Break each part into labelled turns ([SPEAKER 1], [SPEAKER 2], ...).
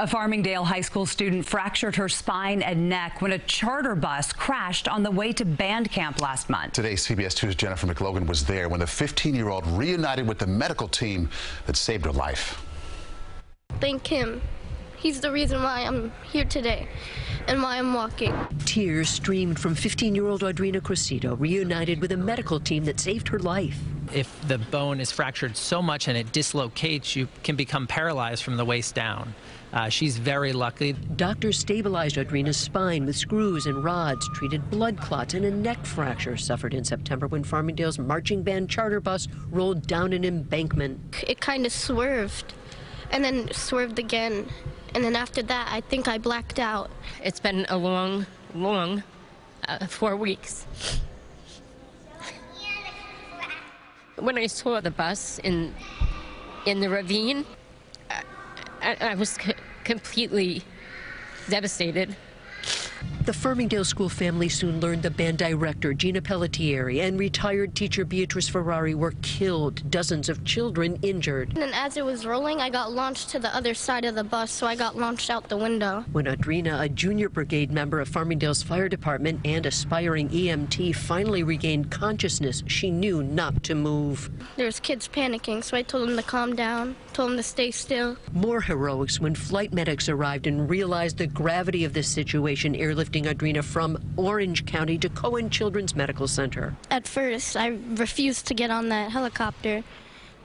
[SPEAKER 1] A Farmingdale High School student fractured her spine and neck when a charter bus crashed on the way to band camp last month.
[SPEAKER 2] Today, CBS 2's Jennifer McLogan was there when the 15-year-old reunited with the medical team that saved her life.
[SPEAKER 3] Thank him. He's the reason why I'm here today and why I'm walking.
[SPEAKER 4] Tears streamed from 15-year-old Audrina Crocitto, reunited with a medical team that saved her life.
[SPEAKER 5] If the bone is fractured so much and it dislocates, you can become paralyzed from the waist down. Uh, she's very lucky.
[SPEAKER 4] Doctors stabilized Audrina's spine with screws and rods, treated blood clots, and a neck fracture suffered in September when Farmingdale's marching band charter bus rolled down an embankment.
[SPEAKER 3] It kind of swerved and then swerved again. And then after that, I think I blacked out.
[SPEAKER 6] It's been a long, long uh, four weeks. When I saw the bus in in the ravine, I, I was completely devastated.
[SPEAKER 4] The Farmingdale School family soon learned the band director, Gina Pellettiere, and retired teacher Beatrice Ferrari were killed, dozens of children injured.
[SPEAKER 3] And as it was rolling, I got launched to the other side of the bus, so I got launched out the window.
[SPEAKER 4] When Audrina, a junior brigade member of Farmingdale's fire department and aspiring EMT, finally regained consciousness, she knew not to move.
[SPEAKER 3] There's kids panicking, so I told them to calm down, told them to stay still.
[SPEAKER 4] More heroics when flight medics arrived and realized the gravity of this situation, airlift airlifting Audrina from Orange County to Cohen Children's Medical Center.
[SPEAKER 3] At first, I refused to get on that helicopter.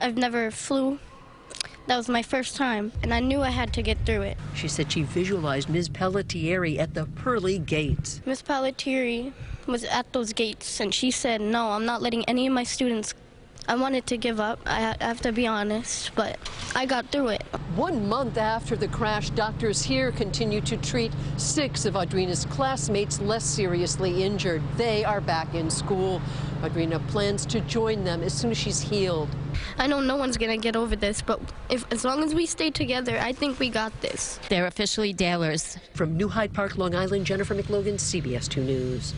[SPEAKER 3] I've never flew. That was my first time, and I knew I had to get through it.
[SPEAKER 4] She said she visualized Ms. Pellettiere at the pearly gates.
[SPEAKER 3] Ms. Pellettiere was at those gates, and she said, no, I'm not letting any of my students I wanted to give up, I have to be honest, but I got through it.
[SPEAKER 4] One month after the crash, doctors here continue to treat six of Audrina's classmates less seriously injured. They are back in school. Audrina plans to join them as soon as she's healed.
[SPEAKER 3] I know no one's going to get over this, but if, as long as we stay together, I think we got this.
[SPEAKER 6] They're officially Dalers.
[SPEAKER 4] From New Hyde Park, Long Island, Jennifer McLogan, CBS 2 News.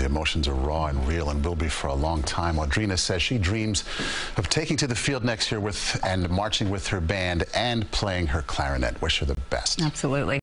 [SPEAKER 2] The emotions are raw and real and will be for a long time. Audrina says she dreams of taking to the field next year with and marching with her band and playing her clarinet. Wish her the best.
[SPEAKER 1] Absolutely.